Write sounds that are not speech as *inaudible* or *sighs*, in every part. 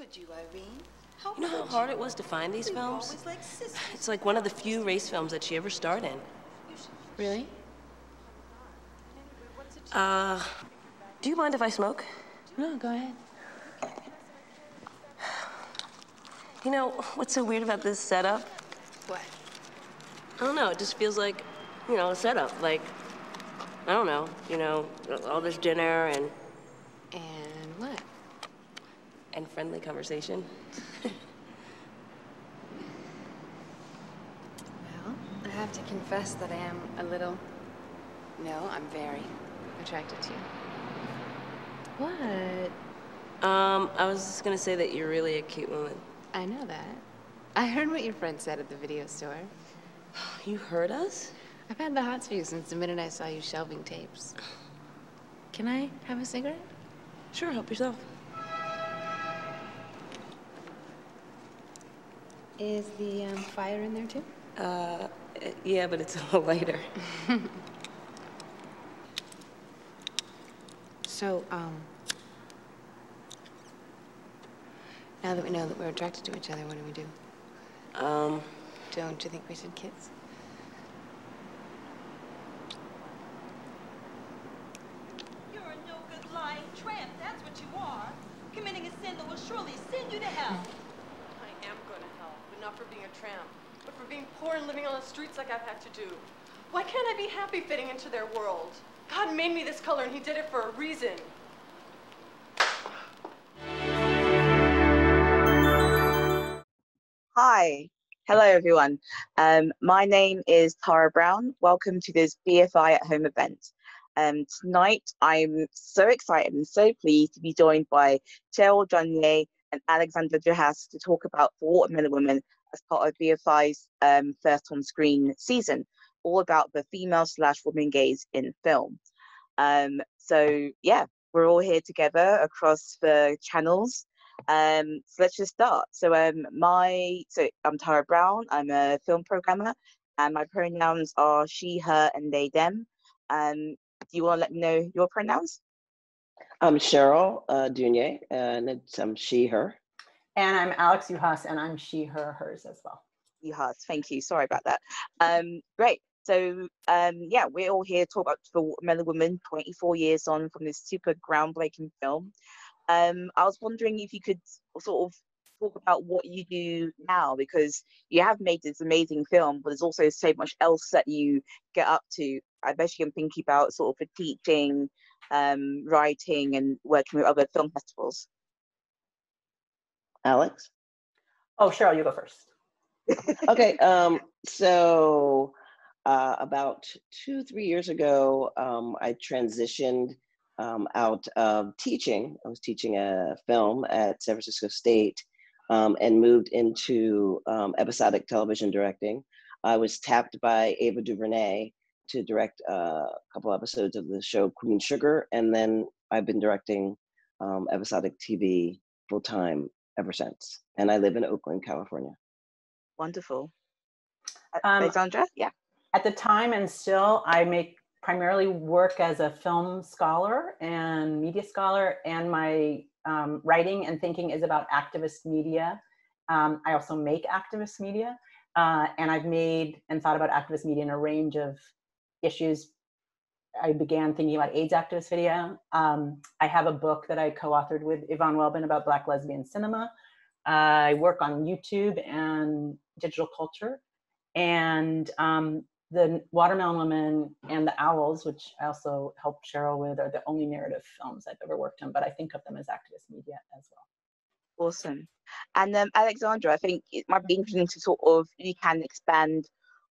could you, Irene? How You know how hard it was to find these We were films? like. It's like one of the few race films that she ever starred in. Really? Uh, do you mind if I smoke? No, go ahead. You know, what's so weird about this setup? What? I don't know, it just feels like, you know, a setup. Like, I don't know, you know, all this dinner and, And what? And friendly conversation. *laughs* Well, I have to confess that I am a little. No, I'm very attracted to you. What? Um, I was just gonna say that you're really a cute woman. I know that. I heard what your friend said at the video store. *sighs* You heard us? I've had the hots for you since the minute I saw you shelving tapes. *sighs* Can I have a cigarette? Sure, help yourself. Is the um, fire in there too? Uh, yeah, but it's *laughs* a little lighter. *laughs* So, um, now that we know that we're attracted to each other, what do we do? Um, Don't you think we should kiss? You're a no good lying tramp, that's what you are. Committing a sin that will surely send you to hell. I am going to hell, but not for being a tramp, but for being poor and living on the streets like I've had to do. Why can't I be happy fitting into their world? God made me this color and he did it for a reason. Hi. Hello, everyone. Um, my name is Tara Brown. Welcome to this BFI at Home event. Um, tonight, I'm so excited and so pleased to be joined by Cheryl Dunye and Alexandra Juhasz to talk about For Watermelon Women as part of BFI's um, first on-screen season, all about the female slash woman gaze in film. Um, so yeah, we're all here together across the channels um, so let's just start. So um, my so I'm Tara Brown. I'm a film programmer, and my pronouns are she, her, and they, them. Um, do you want to let me know your pronouns? I'm Cheryl uh, Dunye, and it's um, she, her. And I'm Alex Juhasz, and I'm she, her, hers as well. You has. Thank you. Sorry about that. Um, great. So um, yeah, we're all here to talk about the Watermelon Woman, 24 years on from this super groundbreaking film. Um, I was wondering if you could sort of talk about what you do now because you have made this amazing film, but there's also so much else that you get up to. I bet you can think about sort of the teaching, um, writing, and working with other film festivals. Alex? Oh, Cheryl, you go first. *laughs* Okay, um, so uh, about two, three years ago, um, I transitioned um, out of teaching. I was teaching a film at San Francisco State um, and moved into um, episodic television directing. I was tapped by Ava DuVernay to direct uh, a couple episodes of the show Queen Sugar, and then I've been directing um, episodic TV full time ever since. And I live in Oakland, California. Wonderful. Um, Alexandra? Yeah. At the time and still, I make primarily work as a film scholar and media scholar, and my um, writing and thinking is about activist media. Um, I also make activist media, uh, and I've made and thought about activist media in a range of issues. I began thinking about AIDS activist video. Um, I have a book that I co-authored with Yvonne Welbon about Black lesbian cinema. I work on YouTube and digital culture, and um, the Watermelon Woman and the Owls, which I also helped Cheryl with, are the only narrative films I've ever worked on, but I think of them as activist media as well. Awesome. And um, Alexandra, I think it might be interesting to sort of you can expand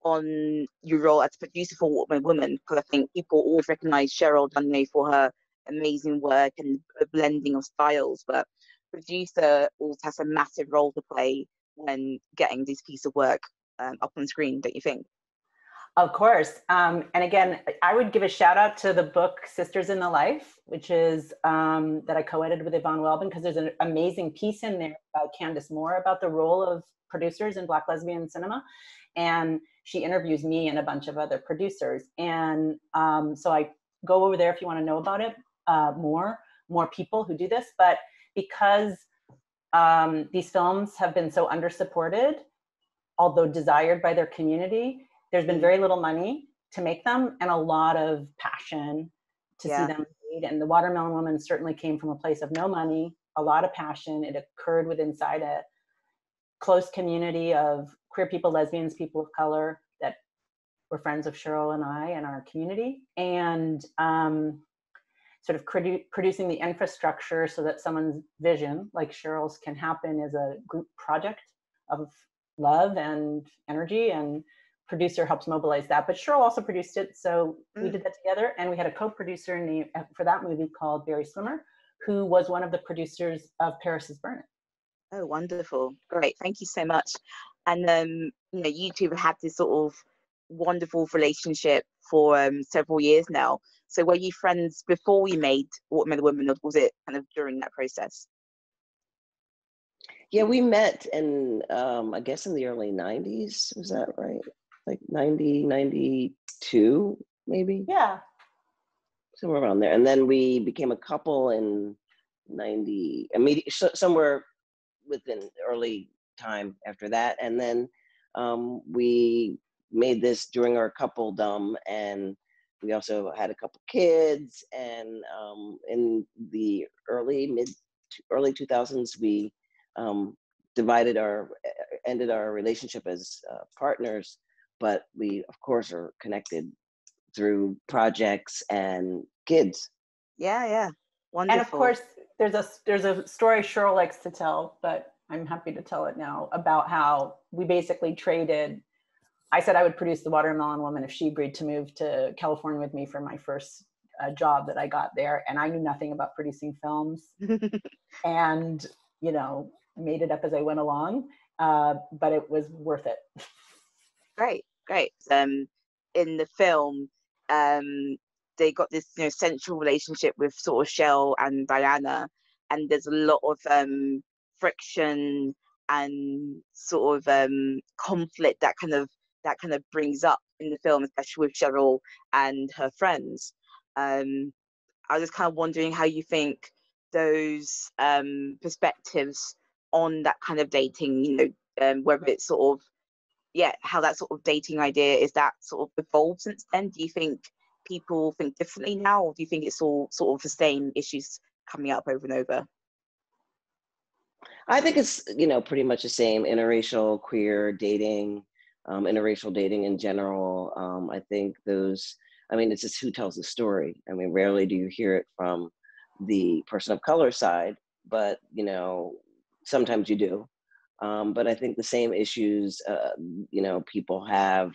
on your role as producer for Woman Woman because I think people always recognise Cheryl Dunye for her amazing work and blending of styles, but producer also has a massive role to play when getting this piece of work um, up on screen, don't you think? Of course. Um, and again, I would give a shout out to the book Sisters in the Life, which is um, that I co-edited with Yvonne Welbon, because there's an amazing piece in there by Candace Moore about the role of producers in Black lesbian cinema. And she interviews me and a bunch of other producers. And um, so I go over there if you want to know about it uh, more, more people who do this. But because um, these films have been so undersupported, although desired by their community. There's been very little money to make them and a lot of passion to Yeah. see them made. And the Watermelon Woman certainly came from a place of no money, a lot of passion. It occurred within inside a close community of queer people, lesbians, people of color that were friends of Cheryl and I and our community. And um, sort of produ- producing the infrastructure so that someone's vision, like Cheryl's, can happen as a group project of love and energy. And producer helps mobilize that. But Cheryl also produced it, so we Mm. did that together. And we had a co-producer named uh, for that movie called Barry Swimar, who was one of the producers of paris is burning Oh, wonderful. Great. Thank you so much. And um, you know, you two have had this sort of wonderful relationship for um, several years now. So were you friends before we made Watermelon Woman, or was it kind of during that process? Yeah, we met in, um, I guess in the early 90s. Was that right? Like 90, 92, maybe? Yeah. Somewhere around there. And then we became a couple in 90, immediate, so- somewhere within early time after that. And then um, we made this during our coupledom and we also had a couple kids and um, in the early mid early 2000s we um, divided our ended our relationship as uh, partners but we of course are connected through projects and kids Yeah, yeah. Wonderful. And of course, there's a there's a story Cheryl likes to tell, but I'm happy to tell it now about how we basically traded. I said I would produce the Watermelon Woman if she agreed to move to California with me for my first uh, job that I got there, and I knew nothing about producing films, *laughs* and you know made it up as I went along. Uh, but it was worth it. great, great. Um, in the film, um, they got this you know central relationship with sort of Shell and Diana, and there's a lot of um friction and sort of um conflict that kind of that kind of brings up in the film, especially with Cheryl and her friends. Um, I was just kind of wondering how you think those um perspectives on that kind of dating, you know, um, whether it's sort of yeah, how that sort of dating idea is that sort of evolved since then? Do you think people think differently now, or do you think it's all sort of the same issues coming up over and over? I think it's you know pretty much the same interracial queer dating, um, interracial dating in general. Um, I think those. I mean, it's just who tells the story. I mean, rarely do you hear it from the person of color side, but you know, sometimes you do. Um, but I think the same issues, uh, you know, people have,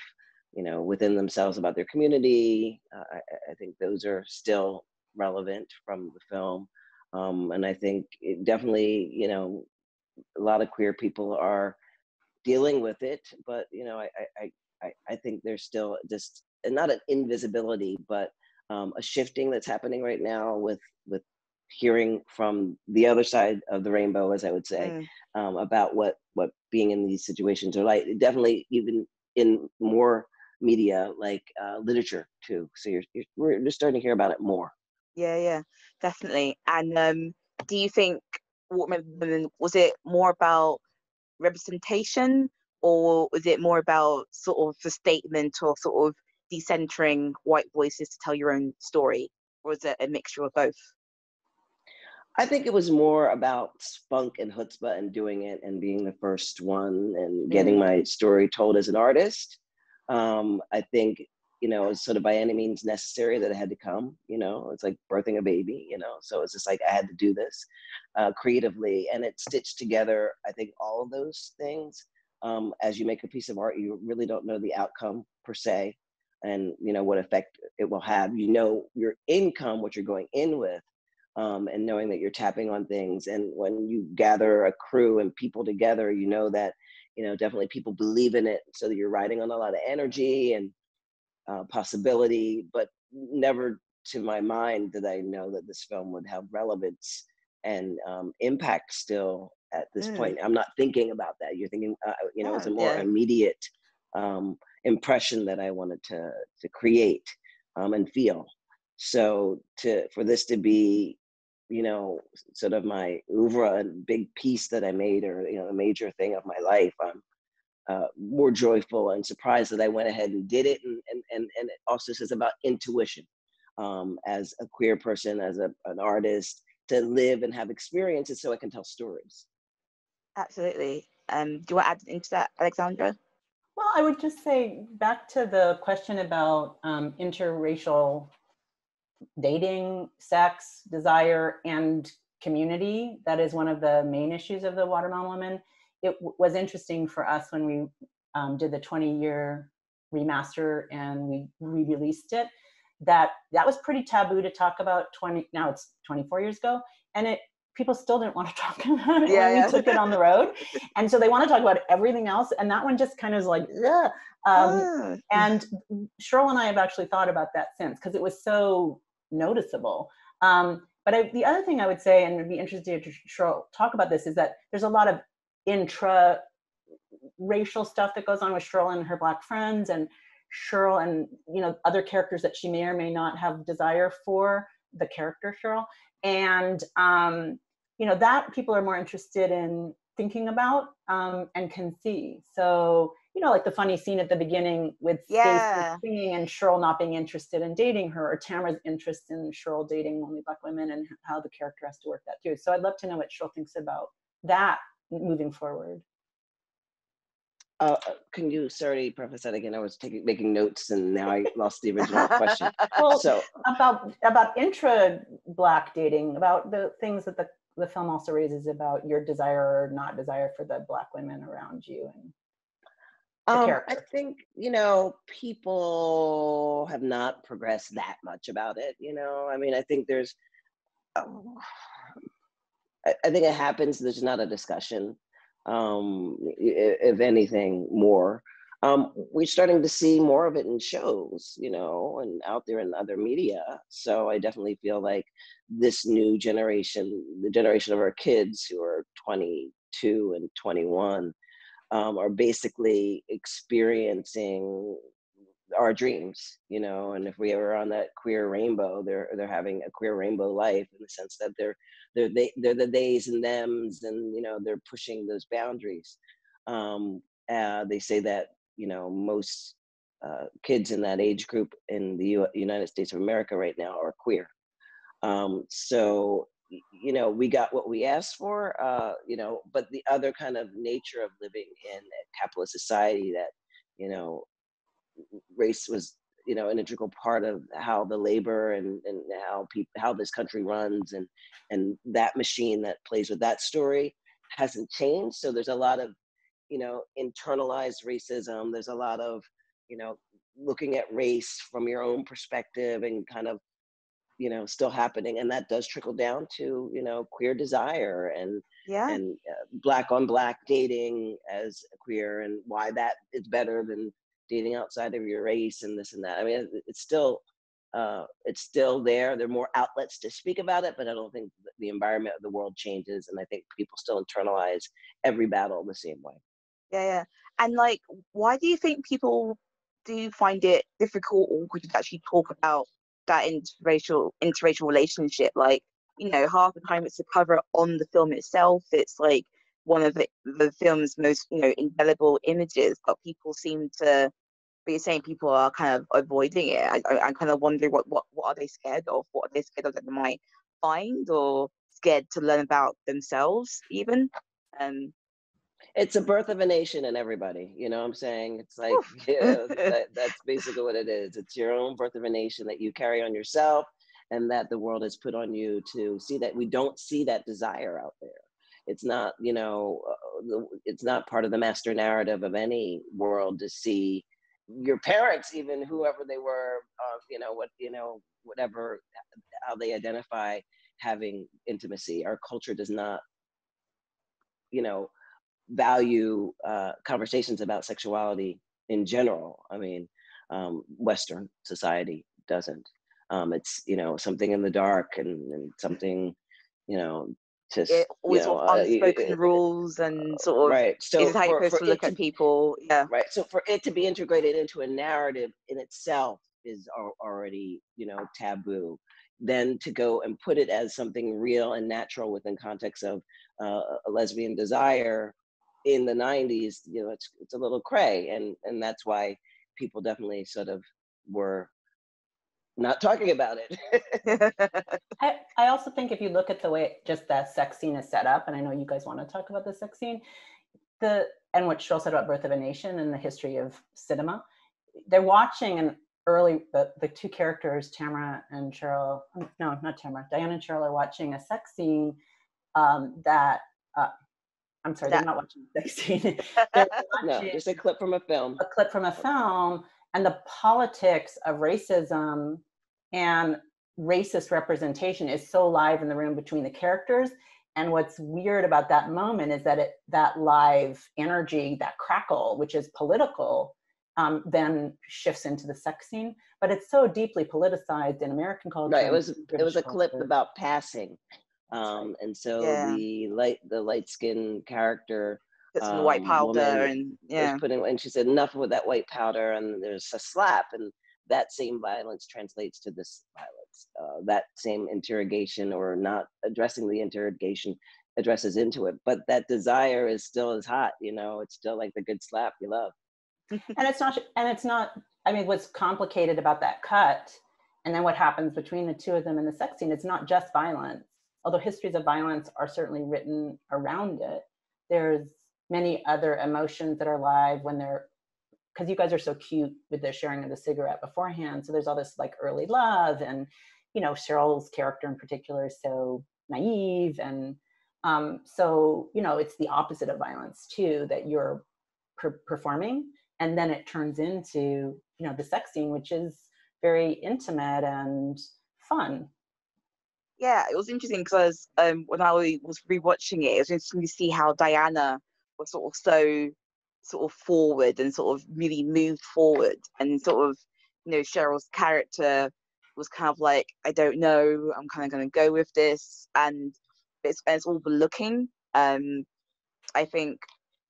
you know, within themselves about their community. Uh, I, I think those are still relevant from the film. Um, and I think it definitely, you know, a lot of queer people are dealing with it, but you know, I I I, I think there's still just not an invisibility, but um, a shifting that's happening right now with with hearing from the other side of the rainbow, as I would say, Mm, um, about what what being in these situations are like. Definitely, even in more media like uh, literature too. So you're, you're we're just starting to hear about it more. Yeah, yeah, definitely. And um, do you think Watermelon Woman was it more about representation, or was it more about sort of the statement or sort of decentering white voices to tell your own story, or was it a mixture of both? I think it was more about spunk and chutzpah and doing it and being the first one and getting my story told as an artist. Um, I think, you know, it's sort of by any means necessary that it had to come, you know, it's like birthing a baby, you know, so it's just like I had to do this uh, creatively and it stitched together, I think, all of those things. Um, as you make a piece of art, you really don't know the outcome per se and, you know, what effect it will have. You know your income, what you're going in with, um, and knowing that you're tapping on things. And when you gather a crew and people together, you know that you know definitely people believe in it, so that you're riding on a lot of energy and uh, possibility. But never, to my mind, did I know that this film would have relevance and um, impact still at this Mm. point. I'm not thinking about that. You're thinking, uh, you know, it's a more yeah. immediate um, impression that I wanted to to create um, and feel. So to for this to be you know, sort of my oeuvre and big piece that I made, or you know, a major thing of my life, I'm uh, more joyful and surprised that I went ahead and did it. And and and, and it also says about intuition um, as a queer person, as a, an artist, to live and have experiences so I can tell stories. Absolutely. Um, do you want to add into that, Alexandra? Well, I would just say back to the question about um, interracial dating, sex, desire, and community. That is one of the main issues of the Watermelon Woman. It was interesting for us when we um, did the 20 year remaster and we re-released it that that was pretty taboo to talk about 20 now it's 24 years ago and it people still didn't want to *laughs* talk about it yeah, when yeah. we took it on the road *laughs* and so they want to talk about everything else and that one just kind of is like yeah um, Ah, and Cheryl and I have actually thought about that since because it was so noticeable. Um, but I, the other thing I would say, and would be interested to Cheryl talk about this, is that there's a lot of intra racial stuff that goes on with Cheryl and her black friends, and Cheryl and you know other characters that she may or may not have desire for the character Cheryl, and um, you know that people are more interested in thinking about um, and can see. So you know, like the funny scene at the beginning with Yeah. Stacey singing and Cheryl not being interested in dating her, or Tamara's interest in Cheryl dating only black women, and how the character has to work that through. So I'd love to know what Cheryl thinks about that moving forward. Uh, uh, can you, sorry, preface that again? I was taking making notes and now I lost the original question. *laughs* Well, So, about about intra black dating, about the things that the the film also raises about your desire or not desire for the black women around you and the um, I think you know people have not progressed that much about it. You know, I mean, I think there's, oh, I, I think it happens. There's not a discussion. Um, if anything, more. Um, we're starting to see more of it in shows, you know, and out there in other media. So I definitely feel like this new generation, the generation of our kids who are 22 and 21, um, are basically experiencing our dreams, you know. And if we ever on that queer rainbow, they're they're having a queer rainbow life in the sense that they're they're they, they're the theys and thems, and you know they're pushing those boundaries. Um, uh, they say that you know most uh, kids in that age group in the U- United States of America right now are queer. Um, so you know we got what we asked for uh, you know but the other kind of nature of living in a capitalist society that you know race was you know an integral part of how the labor and and how people how this country runs and and that machine that plays with that story hasn't changed. So there's a lot of you know internalized racism. There's a lot of you know looking at race from your own perspective and kind of you know still happening. And that does trickle down to you know queer desire and yeah. and uh, black on black dating as queer and why that is better than dating outside of your race and this and that i mean it's still uh, it's still there there are more outlets to speak about it but i don't think the environment of the world changes and i think people still internalize every battle the same way Yeah, yeah. And like, why do you think people do find it difficult or to actually talk about that interracial interracial relationship? Like, you know, half the time it's a cover on the film itself. It's like one of the, the film's most, you know, indelible images, but people seem to be saying people are kind of avoiding it. I, I'm kind of wondering what, what, what are they scared of? What are they scared of that they might find or scared to learn about themselves even? Um, it's a birth of a nation in everybody you know what i'm saying it's like *laughs* yeah *laughs* that, that's basically what it is it's your own birth of a nation that you carry on yourself and that the world has put on you to see that we don't see that desire out there it's not you know uh, it's not part of the master narrative of any world to see your parents even whoever they were uh, you know what you know whatever how they identify having intimacy our culture does not you know value uh, conversations about sexuality in general. I mean, um, Western society doesn't. Um, it's you know something in the dark and, and something you know to s- it you always know, sort of uh, unspoken y- rules and sort of right. So is how you're supposed to look it at people. Yeah. right. So for it to be integrated into a narrative in itself is already you know taboo. then to go and put it as something real and natural within context of uh, a lesbian desire in the 90s you know it's it's a little cray and and that's why people definitely sort of were not talking about it *laughs* I, I also think if you look at the way just that sex scene is set up and i know you guys want to talk about the sex scene the and what Cheryl said about birth of a nation and the history of cinema they're watching an early the, the two characters tamara and cheryl no not tamara diana and cheryl are watching a sex scene um, that uh, I'm sorry, they're not watching the sex scene. *laughs* *laughs* they're no watching just a clip from a film a clip from a film and the politics of racism and racist representation is so live in the room between the characters and what's weird about that moment is that it that live energy that crackle which is political um, then shifts into the sex scene but it's so deeply politicized in american culture right it and was it was British a clip about passing um and so Yeah. the light the light skinned character Put some white um, powder woman and was yeah. putting and she said enough with that white powder and there's a slap and that same violence translates to this violence. Uh, that same interrogation or not addressing the interrogation addresses into it but that desire is still as hot you know? It's still like the good slap you love. *laughs* And it's not and it's not i mean what's complicated about that cut and then what happens between the two of them in the sex scene it's not just violence. Although histories of violence are certainly written around it there's many other emotions that are live when they're because you guys are so cute with the sharing of the cigarette beforehand. So there's all this like early love and you know cheryl's character in particular is so naive and um, so you know it's the opposite of violence too that you're per- performing. And then it turns into you know the sex scene which is very intimate and fun. Yeah, it was interesting because um, when I was rewatching it, it was interesting to see how Diana was sort of so sort of forward and sort of really moved forward, and sort of you know Cheryl's character was kind of like, I don't know, I'm kind of going to go with this, and it's it's overlooking. Um, I think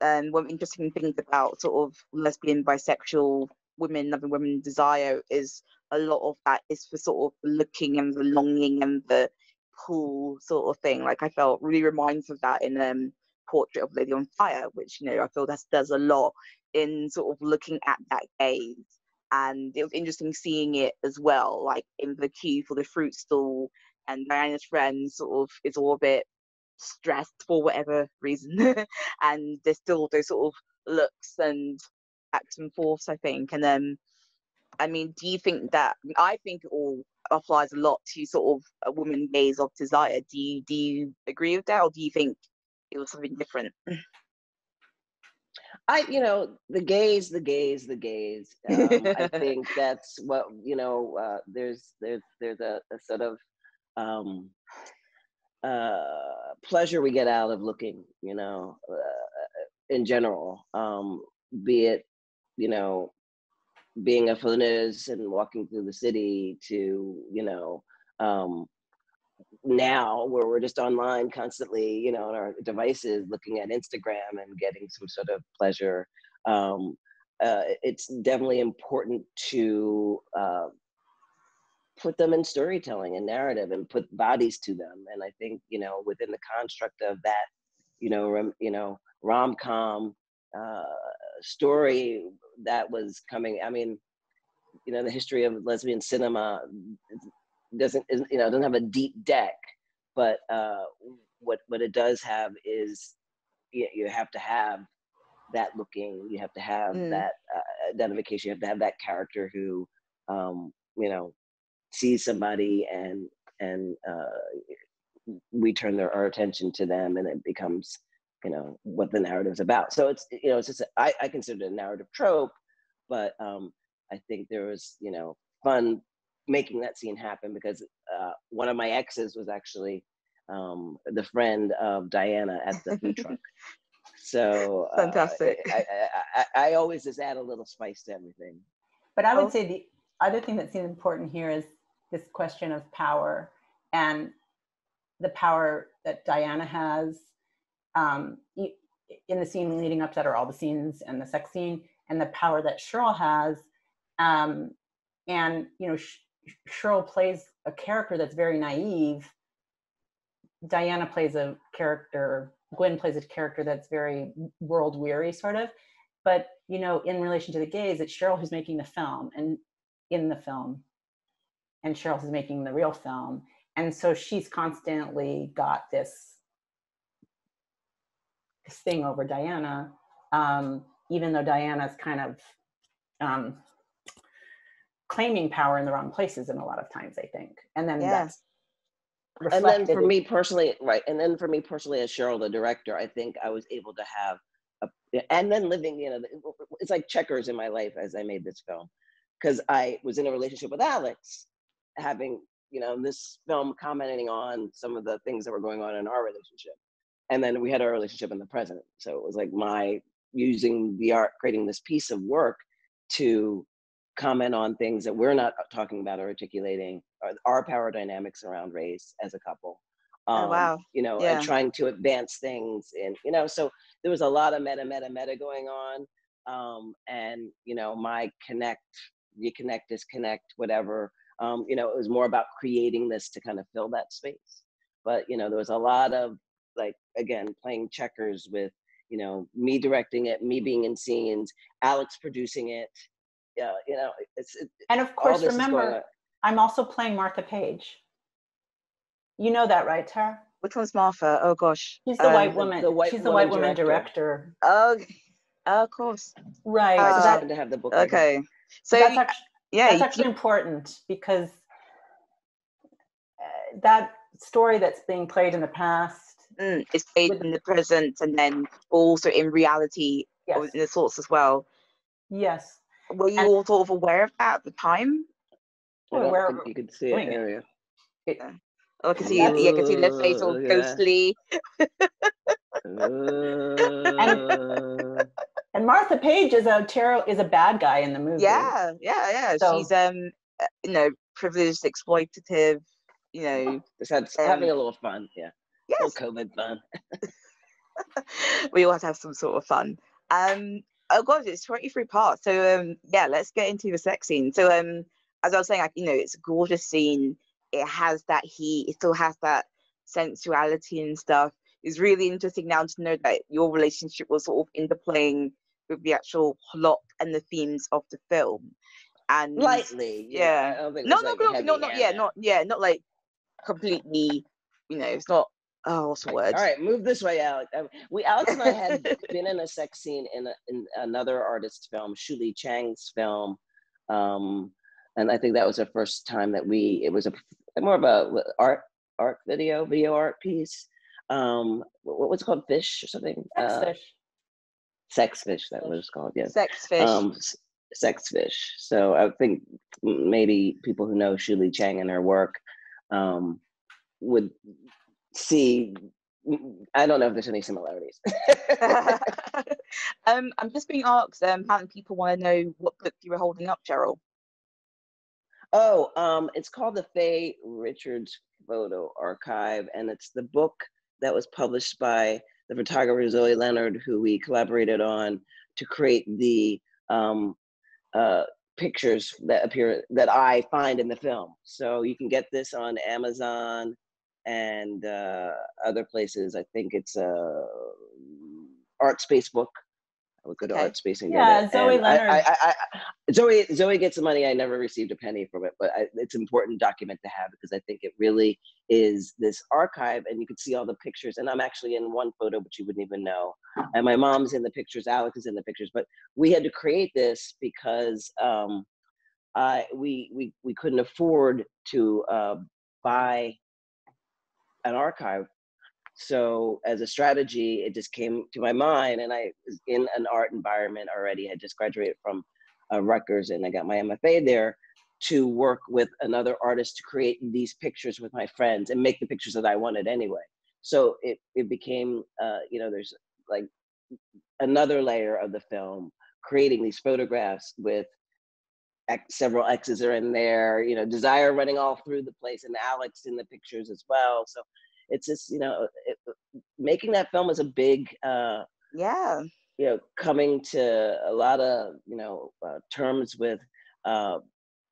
um, one interesting things about sort of lesbian, bisexual women, loving women desire is a lot of that is for sort of looking and the longing and the pull sort of thing. Like I felt really reminds of that in um Portrait of Lady on Fire, which you know I feel that does a lot in sort of looking at that gaze. And it was interesting seeing it as well, like in the queue for the fruit stall, and Diana's friend sort of is all a bit stressed for whatever reason, *laughs* and there's still those sort of looks and backs and forths, I think. And then, I mean, do you think that? I think it all applies a lot to sort of a woman gaze of desire. Do you do you agree with that, or do you think it was something different? I, you know, the gaze, the gaze, the gaze. Um, I *laughs* think that's what you know. Uh, there's there's there's a, a sort of um, uh, pleasure we get out of looking. You know, uh, in general, um, be it you know being a flâneuse and walking through the city to you know um, now where we're just online constantly, you know, on our devices, looking at Instagram and getting some sort of pleasure. Um, uh, it's definitely important to uh, put them in storytelling and narrative and put bodies to them. And I think, you know, within the construct of that, you know, you know, rom com uh, story that was coming. I mean, you know, the history of lesbian cinema doesn't is, you know doesn't have a deep deck but uh what what it does have is you, you have to have that looking you have to have Mm. that uh, identification you have to have that character who um you know sees somebody and and uh we turn their, our attention to them and it becomes you know what the narrative's about so it's you know it's just a, I, I consider it a narrative trope but um i think there was you know fun making that scene happen because uh, one of my exes was actually um, the friend of Diana at the food *laughs* truck. So uh, Fantastic. I, I, I, I always just add a little spice to everything. But I would Oh. say the other thing that seems important here is this question of power and the power that Diana has um, e- in the scene leading up to that, or all the scenes and the sex scene, and the power that Cheryl has. Um, and you know, sh- Cheryl plays a character that's very naive, Diana plays a character, Gwen plays a character that's very world weary, sort of. But you know, in relation to the gaze, it's Cheryl who's making the film and in the film, and Cheryl who's making the real film, and so she's constantly got this this thing over Diana, um, even though Diana's kind of um, claiming power in the wrong places in a lot of times, I think, and then that's and then for me personally, right, and then for me personally as Cheryl, the director, I think I was able to have a, and then living, you know, it's like checkers in my life as I made this film, because I was in a relationship with Alex, having, you know, this film commenting on some of the things that were going on in our relationship, and then we had our relationship in the present, so it was like my using the art, creating this piece of work to comment on things that we're not talking about or articulating our, our power dynamics around race as a couple Oh, um, wow. you know Yeah. and trying to advance things and you know so there was a lot of meta meta meta going on um, and you know my connect reconnect disconnect whatever um, you know it was more about creating this to kind of fill that space but you know there was a lot of like again playing checkers with you know me directing it me being in scenes alex producing it yeah you know it's it, And of course, this is going remember. I'm also playing Martha Page. You know that, right, Tara? Which one's Martha? Oh gosh. She's the Um, white woman. the white She's the white woman woman director. director. Oh, of course. Right. I just so that, happened to have the book right. Okay. So that's actually, yeah, that's you- actually important because uh, that story that's being played in the past. mm, it's played with- in the present and then also in reality or Yes. in the thoughts as well. Yes. Were you And- all sort of aware of that at the time? I Well, don't where think you could see doing it it. area. Oh, I can see, That's- yeah, I can see their face all Ooh, look at that. ghostly. Uh, And Martha Page is a Tara is a bad guy in the movie. Yeah, yeah, yeah. So- She's um, uh, you know, privileged, exploitative. You know, just had, having Um, a little fun, yeah. A yes, little COVID fun. *laughs* we all have to have some sort of fun. Um, oh god, it's 23 parts. So um, yeah, let's get into the sex scene. So um, as I was saying, like, you know, it's a gorgeous scene. It has that heat. It still has that sensuality and stuff. It's really interesting now to know that your relationship was sort of interplaying with the actual plot and the themes of the film. And Lightly, yeah. yeah. I don't think it no, no, like, no, heavy no, not yeah, not yeah, not like completely. You know, it's not. Oh, word? All right, move this way, Alex. Um, We Alex and I had *laughs* been in a sex scene in, a, in another artist's film, Shu Lea Cheang's film, um, and I think that was the first time that we. It was a more of a art art video video art piece. Um, what, what's it called? Fish or something? Sex Uh, fish. Sex fish. That was called. Yes. Sex fish. um, sex fish. So I think maybe people who know Shu Lea Cheang and her work um, would see. I don't know if there's any similarities. *laughs* um, I'm just being asked. Um, how many people want to know what book you were holding up, Cheryl? oh, um, it's called the Fae Richards Photo Archive, and it's the book that was published by the photographer Zoe Leonard, who we collaborated on to create the um, uh, pictures that appear that I find in the film. So you can get this on Amazon and uh, other places. I think it's a Art Space book. I would go to Okay. Art Space and Yeah, get it. Zoe And Leonard. I, I, I, Zoe Zoe gets the money. I never received a penny from it, but I, it's an important document to have because I think it really is this archive, and you can see all the pictures. And I'm actually in one photo, but you wouldn't even know. And my mom's in the pictures. Alex is in the pictures. But we had to create this because um, uh, we we we couldn't afford to uh, buy an archive. So as a strategy, it just came to my mind, and I was in an art environment already. had just graduated from uh, Rutgers, and I got my MFA there to work with another artist to create these pictures with my friends and make the pictures that I wanted anyway. So it it became, uh, you know, there's like another layer of the film, creating these photographs with X, several X's are in there, you know, Desire running all through the place, and Alex in the pictures as well. So it's just, you know, it, making that film is a big, uh, Yeah. you know, coming to a lot of, you know, uh, terms with uh,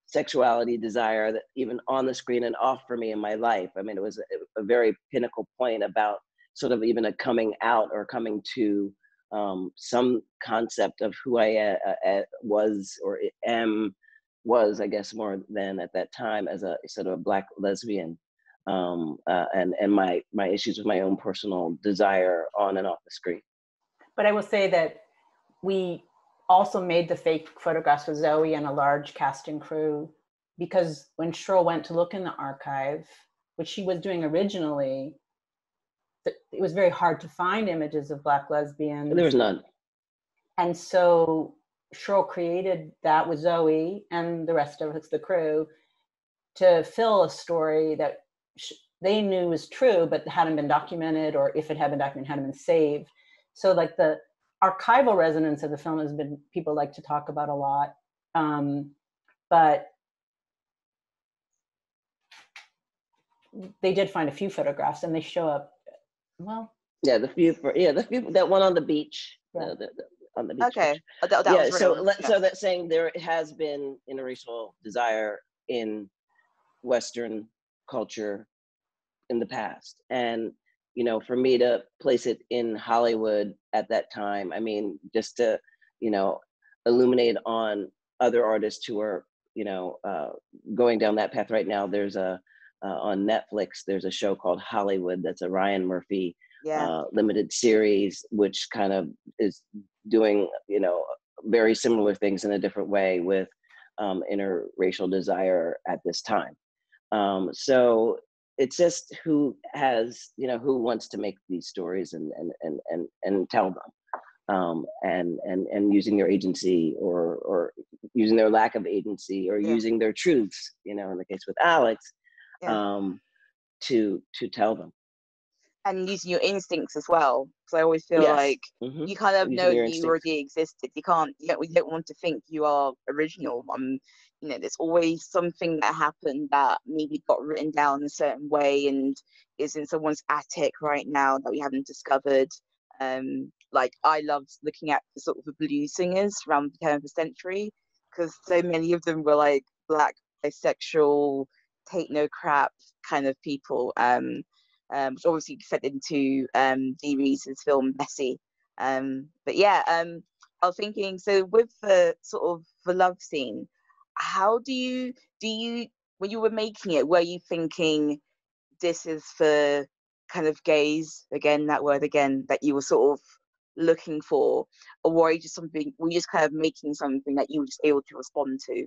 sexuality, desire that even on the screen and off for me in my life. I mean, it was a, a very pinnacle point about sort of even a coming out or coming to um, some concept of who I uh, uh, was or am was, I guess, more than at that time as a sort of a black lesbian, um, uh, and and my my issues with my own personal desire on and off the screen. But I will say that we also made the fake photographs with Zoe and a large casting crew because when Cheryl went to look in the archive, which she was doing originally, it was very hard to find images of black lesbians. There was none. And so Cheryl created that with Zoe and the rest of the crew to fill a story that they knew was true, but hadn't been documented, or if it had been documented, hadn't been saved. So, like the archival resonance of the film has been people like to talk about a lot, um, but they did find a few photographs, and they show up. Well, yeah, the few for yeah, the few that one on the beach. Yeah. The, the, the, on the beach. Okay, oh, that, that yeah. so let, so that saying there has been interracial desire in Western culture in the past, and you know, for me to place it in Hollywood at that time, I mean, just to, you know, illuminate on other artists who are, you know, uh, going down that path right now. There's a, uh, on Netflix, there's a show called Hollywood that's a Ryan Murphy yeah. uh, limited series, which kind of is doing, you know, very similar things in a different way with um, interracial desire at this time. Um, so it's just who has you know who wants to make these stories and and and and, and tell them um, and and and using their agency or or using their lack of agency or yeah. using their truths you know in the case with alex yeah. um, to to tell them and using your instincts as well. Because i always feel yes. like mm-hmm. you kind of using know you already existed. You can't you don't, you don't want to think you are original. Um you know there's always something that happened that maybe got written down a certain way and is in someone's attic right now that we haven't discovered. Um like i loved looking at the sort of the blues singers around the turn of the century because so many of them were like black bisexual take no crap kind of people. Um um which obviously fed into um Dee Rees's film Bessie. Um but yeah um I was thinking so with the sort of the love scene how do you do you when you were making it were you thinking this is for kind of gaze again that word again that you were sort of looking for? Or were you just something were you just kind of making something that you were just able to respond to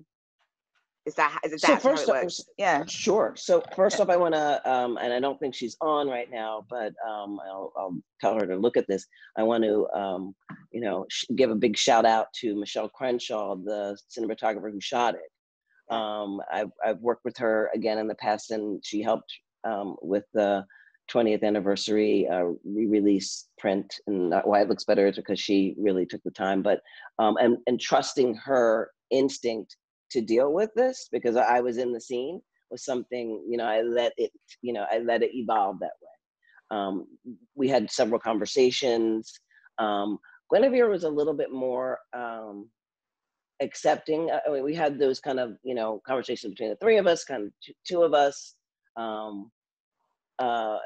is that is it that so first how it works? yeah sure. So first off i want to um and i don't think she's on right now but um I'll, I'll tell her to look at this. I want to um you know give a big shout out to michelle crenshaw the cinematographer who shot it. Um i've, I've worked with her again in the past and she helped um with the 20th anniversary uh, re-release print and why it looks better is because she really took the time but um and and trusting her instinct to deal with this because I was in the scene was something, you know, I let it, you know, I let it evolve that way. Um, we had several conversations. Um, Guinevere was a little bit more um, accepting. I mean, we had those kind of, you know, conversations between the three of us, kind of two, two of us. Um, uh,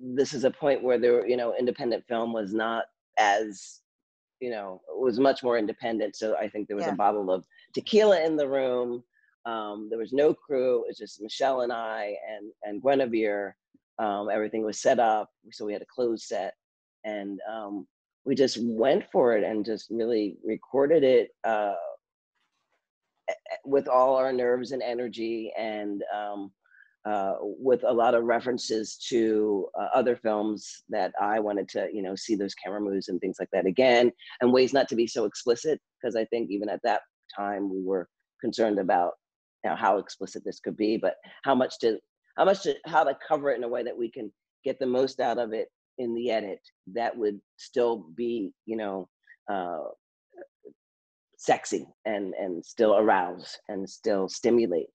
this is a point where there, you know, independent film was not as, you know, was much more independent. So I think there was yeah. a bottle of tequila in the room. Um, there was no crew. It was just Michelle and I and and Guinevere. Um, everything was set up, so we had a closed set, and um, we just went for it and just really recorded it uh, with all our nerves and energy, and um, uh, with a lot of references to uh, other films that I wanted to, you know, see those camera moves and things like that again, and ways not to be so explicit because I think even at that time we were concerned about you know, how explicit this could be, but how much to how much to how to cover it in a way that we can get the most out of it in the edit that would still be you know uh, sexy and and still arouse and still stimulate.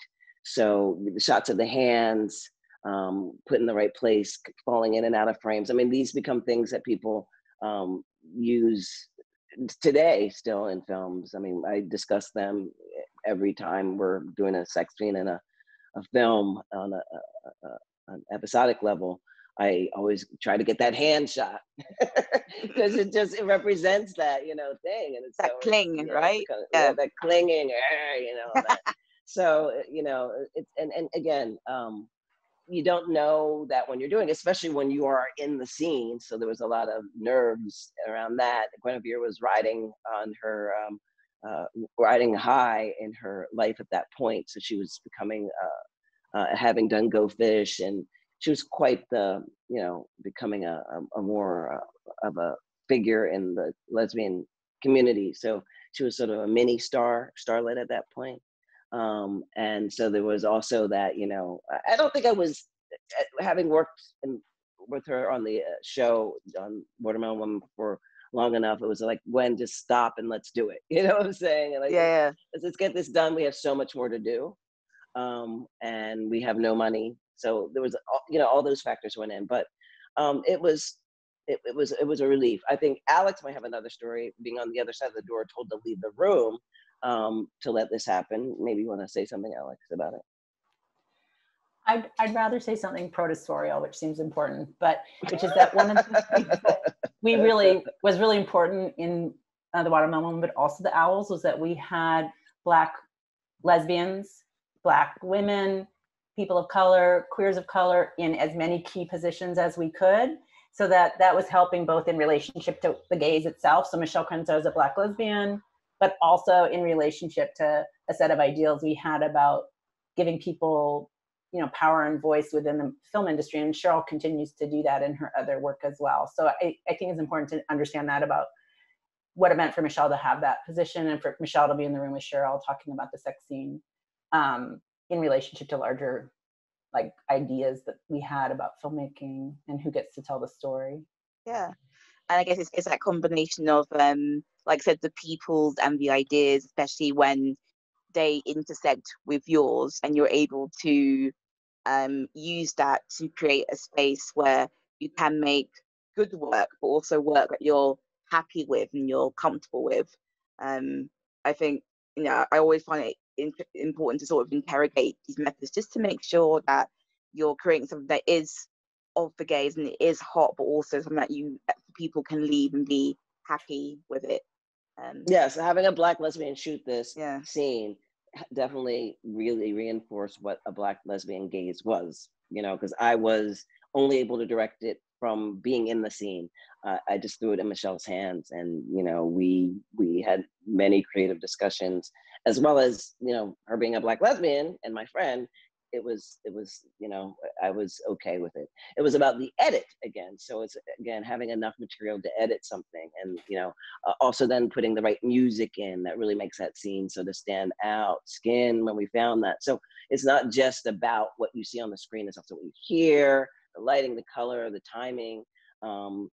So the shots of the hands, um, put in the right place, falling in and out of frames. I mean, these become things that people um, use today still in films. I mean, I discuss them every time we're doing a sex scene in a, a film on a, a, a an episodic level, I always try to get that hand shot *laughs* because it just it represents that you know thing and it's That so, cling, you know, right? of- yeah, Yeah. that clinging, *laughs* you know. that. *laughs* so you know, it's and and again, um, you don't know that when you're doing, especially when you are in the scene. So there was a lot of nerves around that. Guinevere was riding on her. Um, uh, riding high in her life at that point, so she was becoming, uh, uh, having done Go Fish, and she was quite the you know becoming a, a, a more uh, of a figure in the lesbian community so she was sort of a mini star starlet at that point um and so there was also that you know i don't think i was uh, having worked in, with her on the uh, show on watermelon woman for long enough it was like when just stop and let's do it *laughs* you know what i'm saying And, like Yeah, yeah. let's, let's get this done we have so much more to do um, and we have no money. So there was, you know, all those factors went in, but um, it was, it, it was, it was a relief. I think Alex might have another story, being on the other side of the door, told to leave the room um, to let this happen. Maybe you want to say something, Alex, about it. I'd, I'd rather say something protostorial, which seems important, but which is that one of the *laughs* things that we really was really important in uh, the Watermelon, but also the Owls, was that we had black lesbians, black women, people of color, queers of color in as many key positions as we could. So that that was helping both in relationship to the gaze itself. So Michelle Crenshaw is a black lesbian, but also in relationship to a set of ideals we had about giving people you know power and voice within the film industry and cheryl continues to do that in her other work as well so i, I think it's important to understand that about what it meant for michelle to have that position and for michelle to be in the room with cheryl talking about the sex scene um, in relationship to larger like ideas that we had about filmmaking and who gets to tell the story Yeah. And I guess it's, it's that combination of, um, like I said, the people's and the ideas, especially when they intersect with yours and you're able to um, use that to create a space where you can make good work, but also work that you're happy with and you're comfortable with. Um, I think, you know, I always find it in, important to sort of interrogate these methods just to make sure that you're creating something that is of the gaze and it is hot, but also something that you people can leave and be happy with it. Um, Yeah, so having a black lesbian shoot this Yeah. scene definitely really reinforced what a black lesbian gaze was, you know, because I was only able to direct it from being in the scene. Uh, I just threw it in Michelle's hands, and you know, we we had many creative discussions, as well as you know, her being a black lesbian and my friend. It was it was you know I was okay with it. It was about the edit again, so it's again having enough material to edit something, and you know uh, also then putting the right music in that really makes that scene so to stand out skin when we found that. So it's not just about what you see on the screen it's also what you hear the lighting the color the timing. Um,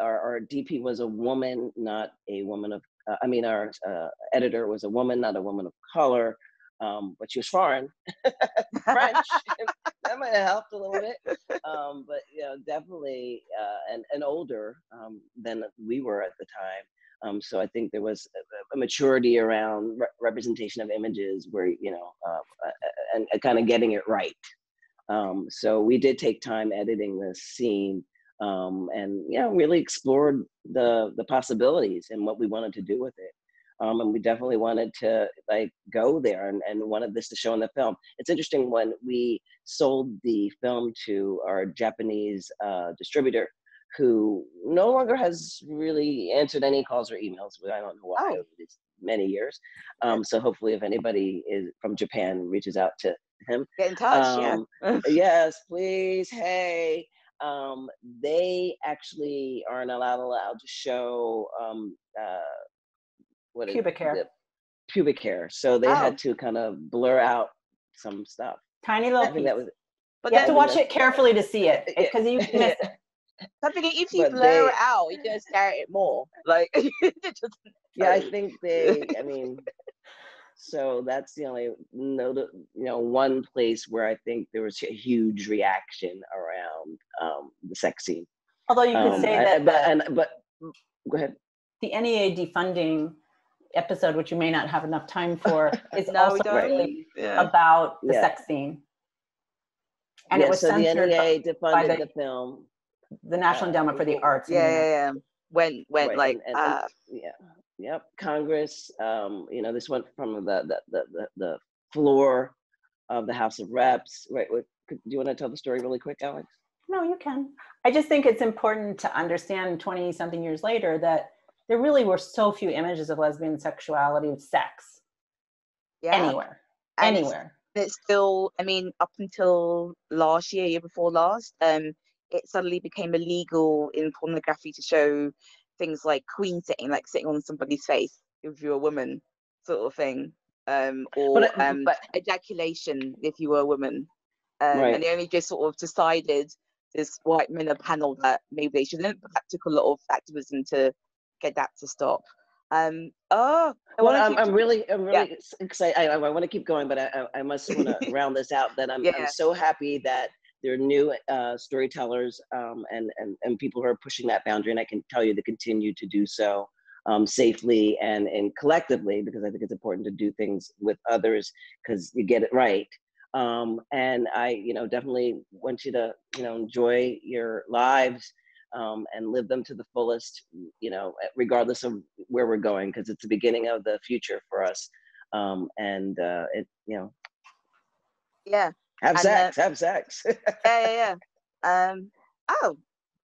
our, our dp was a woman not a woman of uh, i mean our uh, editor was a woman not a woman of color um, but she was foreign *laughs* french *laughs* *laughs* that might have helped a little bit um, but you know definitely uh, and, and older um, than we were at the time um, so I think there was a, a maturity around re- representation of images where, you know, uh, and, and kind of getting it right. Um, so we did take time editing this scene um, and, you know, really explored the, the possibilities and what we wanted to do with it. Um, and we definitely wanted to like go there and, and wanted this to show in the film. It's interesting when we sold the film to our Japanese uh, distributor, who no longer has really answered any calls or emails. I don't know why Oh. over these many years. Um, so hopefully, if anybody is from Japan reaches out to him, Get in touch, um, yeah. *laughs* yes, please, hey. Um, they actually aren't allowed allowed to show um, uh, what is Pubic hair. the- pubic hair. So they Oh. had to kind of blur out some stuff. tiny little. I little think that was But you have to watch it carefully to see it because you *laughs* miss it I think if you but blur they- it out, you're gonna stare at it more. Like, *laughs* just, yeah i think they i mean so that's the only note you know one place where i think there was a huge reaction around um the sex scene although you could um, say I- that but and but go ahead the NEA defunding episode, which you may not have enough time for, *laughs* is No, also really Yeah. about the Yeah. sex scene. And yeah, it was so the censored by NEA defunded the- the film. the National uh, Endowment for the Arts. Yeah, New York. yeah, yeah. When, when, Right, like, and- and- uh, yeah yep congress um you know this went from the the the, the, the floor of the house of reps right what, could, do you want to tell the story really quick alex No, you can. I just think it's important to understand 20 something years later that there really were so few images of lesbian sexuality, of sex, yeah. anywhere, And anywhere. it's still i mean up until last year year before last um it suddenly became illegal in pornography to show things like queen sitting like sitting on somebody's face if you're a woman sort of thing um or But, uh, um but- ejaculation if you were a woman um, Right. and they only just sort of decided this white men panel that maybe they shouldn't but that took a lot of activism to get that to stop um oh I well I'm, I'm really i'm Yeah. really excited i, I want to keep going but i i, I must want to *laughs* round this out that I'm, Yeah. I'm so happy that there are new uh, storytellers um, and, and and people who are pushing that boundary and i can tell you to continue to do so um, safely and and collectively because i think it's important to do things with others because you get it right um, and i you know definitely want you to you know enjoy your lives um, and live them to the fullest you know regardless of where we're going because it's the beginning of the future for us um, and uh, it you know yeah have uh, sex have sex *laughs* yeah, yeah, yeah. Um, oh,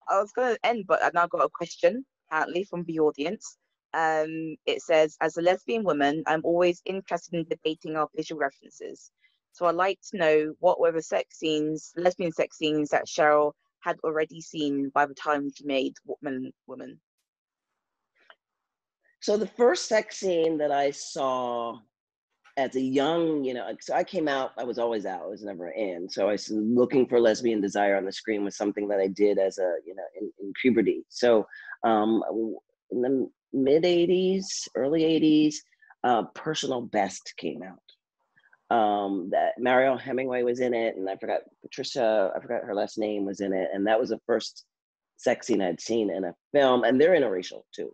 I was going to end, but I've now got a question, apparently, from the audience. Um, it says, as a lesbian woman, I'm always interested in debating our visual references. So I'd like to know what were the sex scenes, lesbian sex scenes that Cheryl had already seen by the time she made Woman Woman. So the first sex scene that I saw as a young, you know, so I came out, I was always out, I was never in. So I was looking for lesbian desire on the screen was something that I did as a, you know, in, in puberty. So um, in the mid 80s, early 80s, uh, Personal Best came out. Um, that Mariel Hemingway was in it, and I forgot Patricia, I forgot her last name was in it, and that was the first sex scene I'd seen in a film, and they're interracial too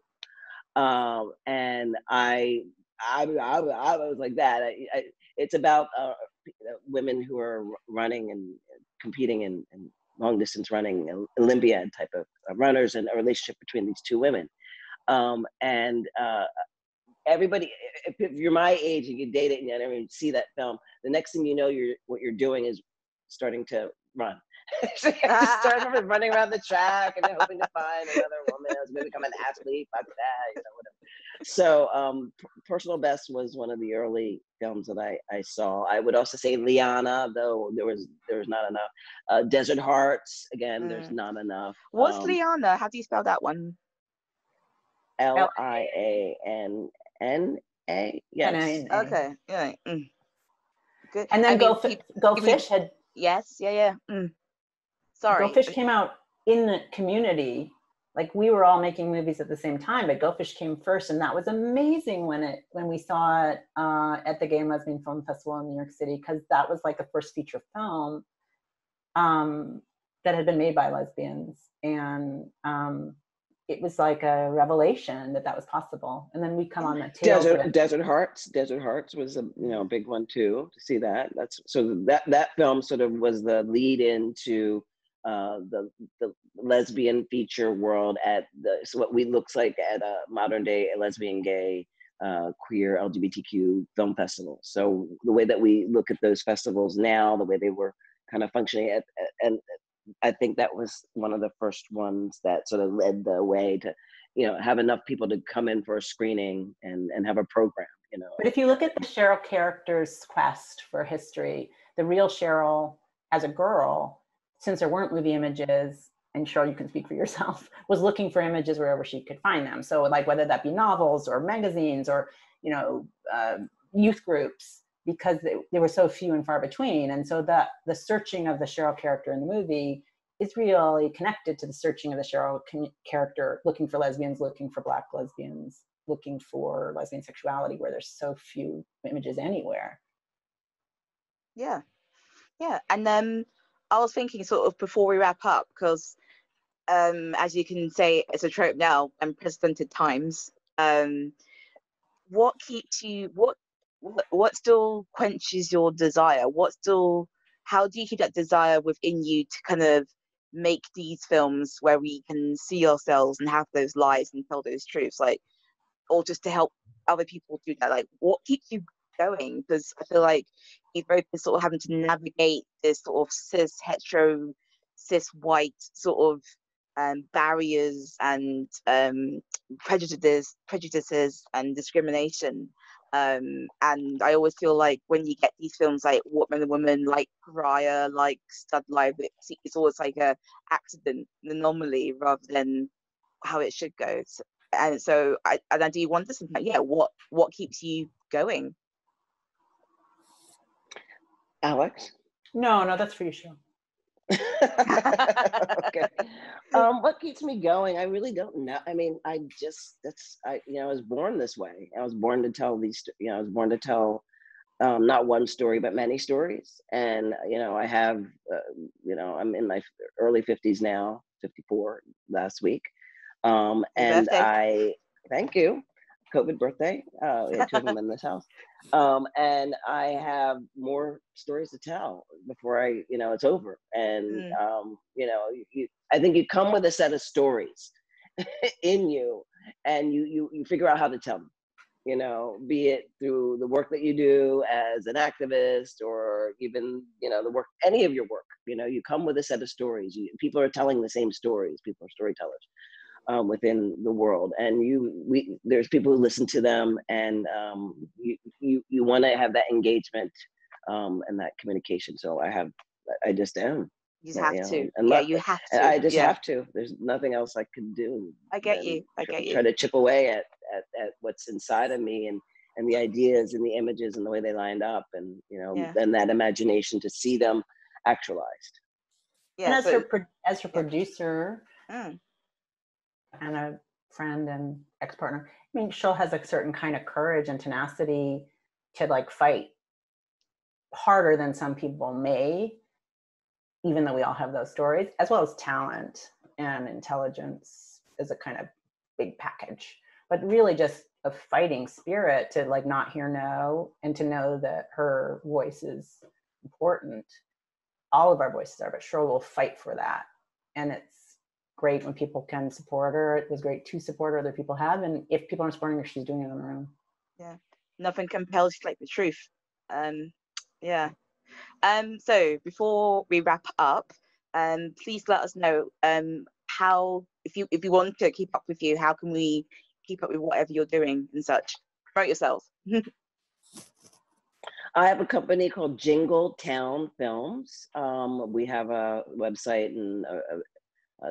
um, and I, I, I, I was like that. I, I, it's about uh, women who are running and competing in, in long distance running, Olympiad type of uh, runners, and a relationship between these two women. Um, and uh, everybody, if, if you're my age and you date it and you never even see that film, the next thing you know, you're what you're doing is starting to run. so you have to start running around the track and then hoping to find another woman who's going to become an athlete. Fuck that, you know, whatever. So, um, Personal Best was one of the early films that I, I saw. I would also say Lianna, though there was there was not enough. Uh, Desert Hearts, again, there's Mm. not enough. What's Um, Lianna? How do you spell that one? L I A N N A. Yes. N-A-N-A. Okay, yeah. mm. Good. And then I Go, mean, Fi- peop- Go people- Fish had Yes, yeah, yeah. Mm. Sorry. Go Fish came out in the community. Like we were all making movies at the same time, but Go Fish came first, and that was amazing when it when we saw it uh, at the Gay and Lesbian Film Festival in New York City because that was like the first feature film um, that had been made by lesbians, and um, it was like a revelation that that was possible. And then we come on the tails of Desert. Desert Hearts. Desert Hearts was a you know a big one too to see that. That's so that that film sort of was the lead into uh, the the lesbian feature world at the so what we looks like at a modern day lesbian gay uh, queer LGBTQ film festival. So the way that we look at those festivals now, the way they were kind of functioning at, at- and I think that was one of the first ones that sort of led the way to, you know, have enough people to come in for a screening and and have a program. You know, But if you look at the Cheryl character's quest for history, the real Cheryl as a girl, since there weren't movie images, and Cheryl, you can speak for yourself, *laughs* was looking for images wherever she could find them. So, like whether that be novels or magazines or you know uh, youth groups, because they, were so few and far between. And so that the searching of the Cheryl character in the movie is really connected to the searching of the Cheryl character, looking for lesbians, looking for black lesbians, looking for lesbian sexuality where there's so few images anywhere. Yeah, yeah. And then I was thinking, sort of, before we wrap up, because um, as you can say, it's a trope now, unprecedented times. Um, what keeps you what what still quenches your desire? What still how do you keep that desire within you to kind of make these films where we can see ourselves and have those lives and tell those truths like or just to help other people do that? Like what keeps you going? Because i feel like you've both been sort of having to navigate this sort of cis hetero cis white sort of um, barriers and um, prejudices prejudices and discrimination um, and I always feel like when you get these films like Woman and Woman, like Pariah, like Stud Life, it's, it's always like a accident, an anomaly, rather than how it should go. So, and so, I and I do wonder sometimes, yeah, what what keeps you going? Alex? No, no, that's for you, Cheryl. *laughs* okay. *laughs* Um, what keeps me going? I really don't know. I mean, I just that's I you know I was born this way. I was born to tell these. You know, I was born to tell um, not one story but many stories. And you know, I have uh, you know I'm in my early fifties now, fifty four last week, um, and I thank you. COVID birthday. Uh, we had two of them in this house. *laughs* Um, and I have more stories to tell before I, you know, it's over. And, mm. um, you know, you, you, I think you come with a set of stories *laughs* in you and you, you, you figure out how to tell them, you know, be it through the work that you do as an activist or even, you know, the work, any of your work, you know, you come with a set of stories. You, people are telling the same stories. People are storytellers um, within the world. And you we there's people who listen to them and um, you you, you want to have that engagement um, and that communication. So i have i just am. You just have you to. and yeah you have to. i just yeah. have to. There's nothing else i can do i get you. I get you. try to chip away at, at at what's inside of me and and the ideas and the images and the way they lined up and you know yeah. and that imagination to see them actualized. Yeah, and as so, her as her producer mm and a friend and ex-partner. I mean Cheryl has a certain kind of courage and tenacity to like fight harder than some people may even though we all have those stories as well as talent and intelligence is a kind of big package. But really just a fighting spirit to like not hear no and to know that her voice is important. All of our voices are but Cheryl fight for that. And it's great when people can support her. It was great to support her. Other people have, and if people aren't supporting her, she's doing it on her own. Yeah, nothing compels you like the truth. Um, yeah. Um, so before we wrap up, um, please let us know um how if you if you want to keep up with you, how can we keep up with whatever you're doing and such? Promote yourself. *laughs* I have a company called Jingletown Films. Um, we have a website and a,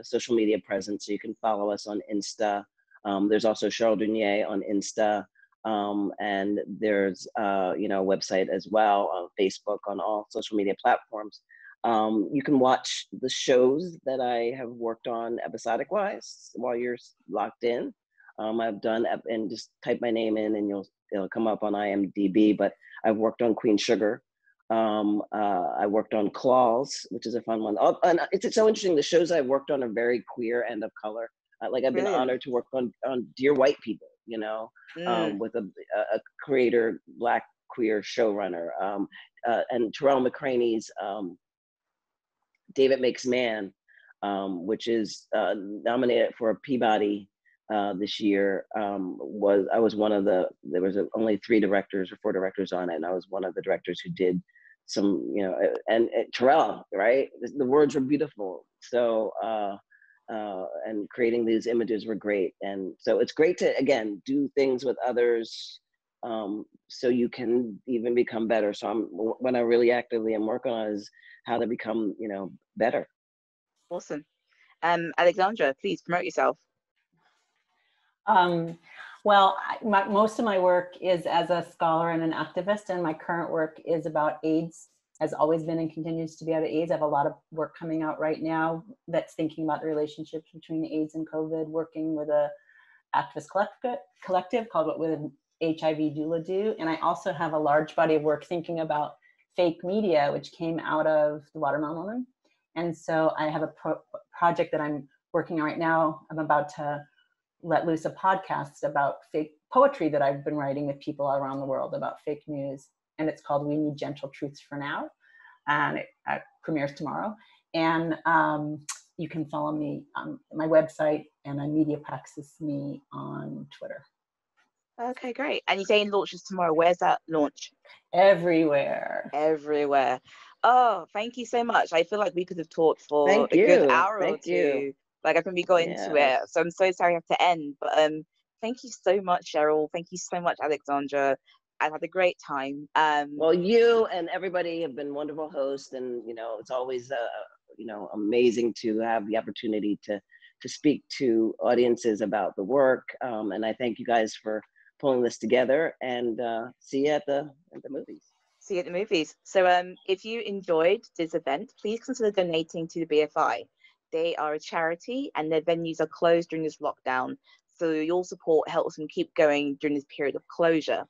social media presence. So you can follow us on Insta. Um, there's also Cheryl Dunye on Insta. Um, and there's uh, you know a website as well on Facebook on all social media platforms. Um, you can watch the shows that I have worked on episodic wise while you're locked in. Um, I've done and just type my name in and you'll it'll come up on IMDb. But I've worked on Queen Sugar, um, uh, I worked on Claws, which is a fun one. Oh, and it's, it's so interesting. The shows I've worked on are very queer and of color. Uh, like I've been Brilliant. honored to work on on Dear White People, you know, um, mm. um, with a, a creator, black queer showrunner, um, uh, and Tarell McCraney's um, David Makes Man, um, which is uh, nominated for a Peabody uh, this year um, was I was one of the there was only three directors or four directors on it, and I was one of the directors who did some you know and, and Tarell right? The words were beautiful. So uh, uh, and creating these images were great. And so it's great to again do things with others um, so you can even become better. So I'm when I really actively am working on is how to become you know better. Awesome, um, Alexandra, please promote yourself. Um, well, my, most of my work is as a scholar and an activist, and my current work is about AIDS, has always been and continues to be about AIDS. I have a lot of work coming out right now that's thinking about the relationships between AIDS and COVID, working with a activist collective called What Would HIV Doula Do? And I also have a large body of work thinking about fake media, which came out of the Watermelon Woman. And so I have a pro project that I'm working on right now. I'm about to let loose a podcast about fake poetry that I've been writing with people around the world about fake news. And it's called We Need Gentle Truths for Now. And it, it premieres tomorrow. And um, you can follow me on my website and on Media Praxis Me on Twitter. Okay, great. And you're saying launches tomorrow. Where's that launch? Everywhere. Everywhere. Oh, thank you so much. I feel like we could have talked for Thank a good hour Thank or two. you. Like I can be going into Yeah. it. So I'm so sorry I have to end. But um thank you so much, Cheryl. Thank you so much, Alexandra. I've had a great time. Um Well, you and everybody have been wonderful hosts, and you know it's always uh, you know amazing to have the opportunity to to speak to audiences about the work. Um, and I thank you guys for pulling this together. And uh, see you at the at the movies. see you at the movies. So um, if you enjoyed this event, please consider donating to the BFI. They are a charity and their venues are closed during this lockdown. So your support helps them keep going during this period of closure.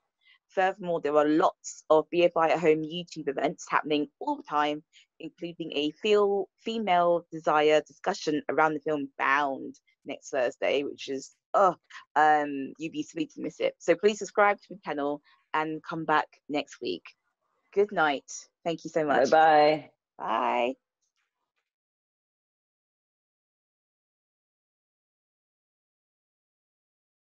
Furthermore, there are lots of BFI at home YouTube events happening all the time, including a feel, female desire discussion around the film Bound next Thursday, which is, oh, um, you'd be sweet to miss it. So please subscribe to the channel and come back next week. Good night. Thank you so much. Bye much. bye. Bye.